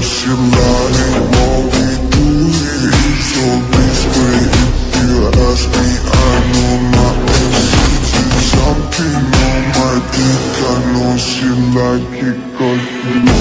нашем нами новый Something on my dick, I know she like it cause you know